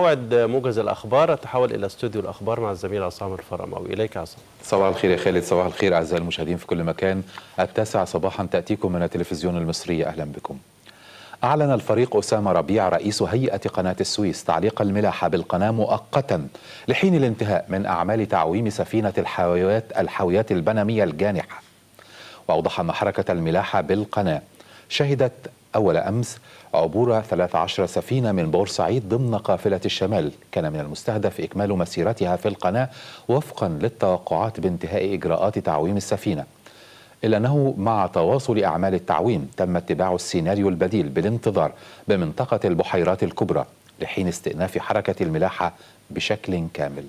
موعد موجز الأخبار تحول إلى استوديو الأخبار مع الزميل عصام الفرماوي. إليك عصام. صباح الخير يا خالد صباح الخير أعزائي المشاهدين في كل مكان. التاسعة صباحا تأتيكم من التلفزيون المصري. أهلا بكم. أعلن الفريق أسامة ربيع رئيس هيئة قناة السويس تعليق الملاحة بالقناة مؤقتا لحين الانتهاء من أعمال تعويم سفينة الحاويات الحاويات البنمية الجانحة. وأوضح أن حركة الملاحة بالقناة شهدت أول أمس عبور 13 سفينة من بورسعيد ضمن قافلة الشمال. كان من المستهدف إكمال مسيرتها في القناة وفقا للتوقعات بانتهاء إجراءات تعويم السفينة. إلا أنه مع تواصل أعمال التعويم تم اتباع السيناريو البديل بالانتظار بمنطقة البحيرات الكبرى لحين استئناف حركة الملاحة بشكل كامل.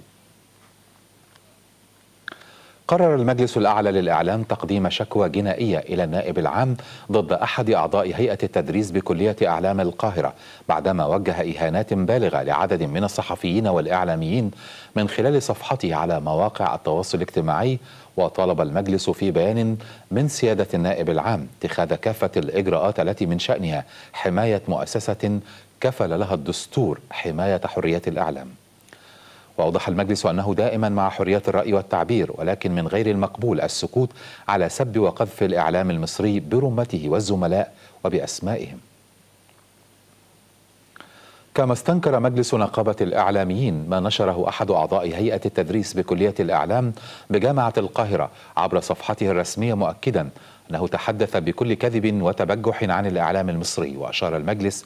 قرر المجلس الأعلى للإعلام تقديم شكوى جنائية إلى النائب العام ضد أحد أعضاء هيئة التدريس بكلية أعلام القاهرة بعدما وجه إهانات بالغة لعدد من الصحفيين والإعلاميين من خلال صفحته على مواقع التواصل الاجتماعي وطالب المجلس في بيان من سيادة النائب العام اتخاذ كافة الإجراءات التي من شأنها حماية مؤسسة كفل لها الدستور حماية حرية الإعلام. وأوضح المجلس أنه دائما مع حرية الرأي والتعبير ولكن من غير المقبول السكوت على سب وقذف الإعلام المصري برمته والزملاء وبأسمائهم. كما استنكر مجلس نقابة الإعلاميين ما نشره أحد أعضاء هيئة التدريس بكلية الإعلام بجامعة القاهرة عبر صفحته الرسمية مؤكدا أنه تحدث بكل كذب وتبجح عن الإعلام المصري وأشار المجلس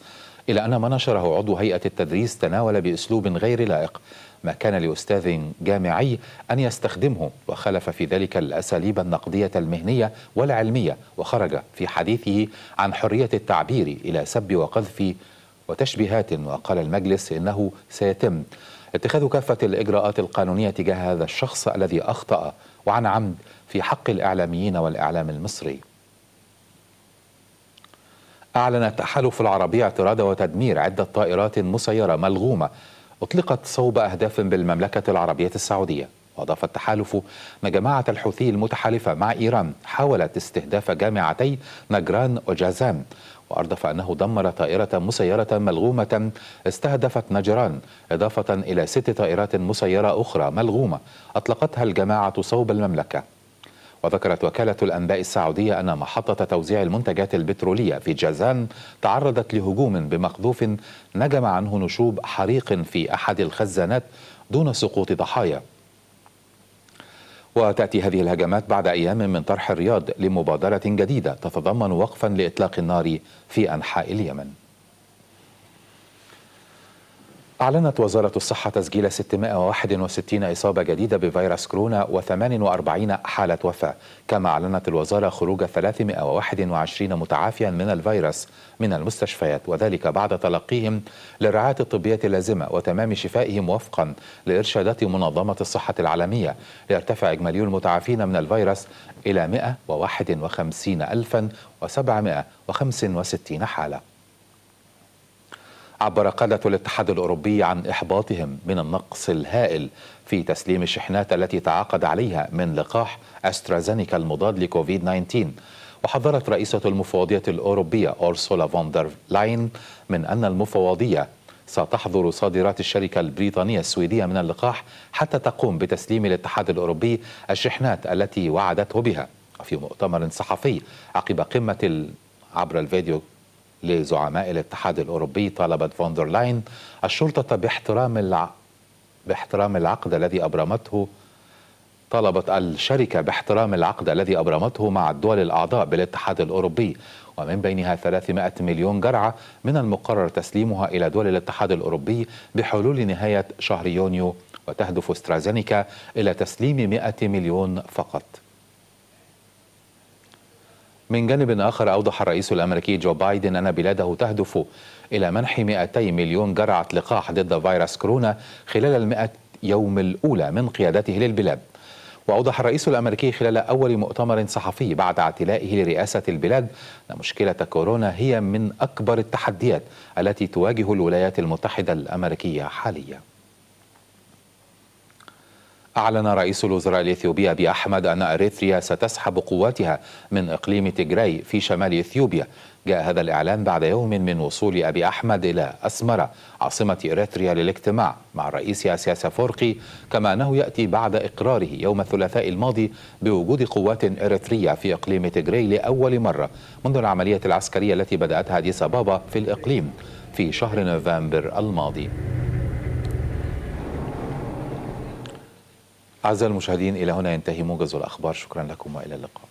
إلى أن ما نشره عضو هيئة التدريس تناول بأسلوب غير لائق. ما كان لأستاذ جامعي أن يستخدمه وخلف في ذلك الأساليب النقدية المهنية والعلمية وخرج في حديثه عن حرية التعبير إلى سب وقذف وتشبيهات وقال المجلس إنه سيتم اتخاذ كافة الإجراءات القانونية تجاه هذا الشخص الذي أخطأ وعن عمد في حق الإعلاميين والإعلام المصري. أعلن التحالف العربي اعتراض وتدمير عدة طائرات مسيرة ملغومة أطلقت صوب أهداف بالمملكة العربية السعودية. وأضاف التحالف أن جماعة الحوثي المتحالفة مع إيران حاولت استهداف جامعتي نجران وجازان وأردف أنه دمر طائرة مسيرة ملغومة استهدفت نجران إضافة إلى ست طائرات مسيرة أخرى ملغومة أطلقتها الجماعة صوب المملكة. وذكرت وكالة الأنباء السعودية أن محطة توزيع المنتجات البترولية في جازان تعرضت لهجوم بمقذوف نجم عنه نشوب حريق في أحد الخزانات دون سقوط ضحايا. وتأتي هذه الهجمات بعد أيام من طرح الرياض لمبادرة جديدة تتضمن وقفا لإطلاق النار في أنحاء اليمن. أعلنت وزارة الصحة تسجيل 661 إصابة جديدة بفيروس كورونا و48 حالة وفاة كما أعلنت الوزارة خروج 321 متعافيا من الفيروس من المستشفيات وذلك بعد تلقيهم للرعاية الطبية اللازمة وتمام شفائهم وفقا لإرشادات منظمة الصحة العالمية. ليرتفع إجمالي المتعافين من الفيروس إلى 151765 حالة. عبر قادة الاتحاد الأوروبي عن إحباطهم من النقص الهائل في تسليم الشحنات التي تعاقد عليها من لقاح أسترازينيكا المضاد لكوفيد 19 وحذرت رئيسة المفوضية الأوروبية أورسولا فوندر لاين من أن المفوضية ستحظر صادرات الشركة البريطانية السويدية من اللقاح حتى تقوم بتسليم الاتحاد الأوروبي الشحنات التي وعدته بها. وفي مؤتمر صحفي عقب قمة عبر الفيديو لزعماء الاتحاد الأوروبي طالبت فوندر لاين الشرطة باحترام الع... باحترام العقد الذي أبرمته طلبت الشركة باحترام العقد الذي أبرمته مع الدول الأعضاء بالاتحاد الأوروبي ومن بينها 300 مليون جرعة من المقرر تسليمها إلى دول الاتحاد الأوروبي بحلول نهاية شهر يونيو وتهدف استرازينيكا إلى تسليم 100 مليون فقط. من جانب آخر أوضح الرئيس الأمريكي جو بايدن أن بلاده تهدف إلى منح 200 مليون جرعة لقاح ضد فيروس كورونا خلال المئة يوم الأولى من قيادته للبلاد. وأوضح الرئيس الأمريكي خلال أول مؤتمر صحفي بعد اعتلائه لرئاسة البلاد أن مشكلة كورونا هي من أكبر التحديات التي تواجه الولايات المتحدة الأمريكية حالياً. أعلن رئيس الوزراء الإثيوبي أبي أحمد أن أريتريا ستسحب قواتها من إقليم تيغراي في شمال إثيوبيا. جاء هذا الإعلان بعد يوم من وصول أبي أحمد إلى أسمرة عاصمة إريتريا للاجتماع مع الرئيس أسياس أفورقي كما أنه يأتي بعد إقراره يوم الثلاثاء الماضي بوجود قوات إريترية في إقليم تيغراي لأول مرة منذ العملية العسكرية التي بدأتها أديس أبابا في الإقليم في شهر نوفمبر الماضي. أعزائي المشاهدين إلى هنا ينتهي موجز الأخبار. شكرا لكم وإلى اللقاء.